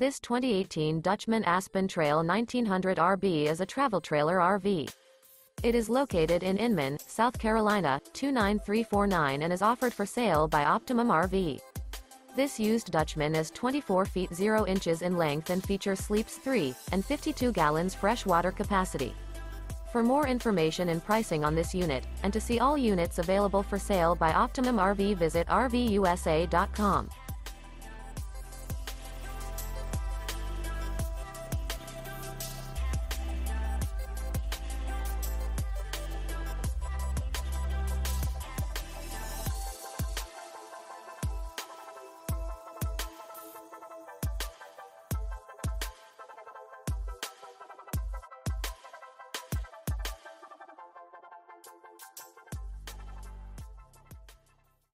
This 2018 Dutchmen Aspen Trail 1900 RB is a travel trailer RV. It is located in Inman, South Carolina, 29349 and is offered for sale by Optimum RV. This used Dutchmen is 24 feet 0 inches in length and features sleeps 3 and 52 gallons fresh water capacity. For more information and pricing on this unit, and to see all units available for sale by Optimum RV visit RVUSA.com.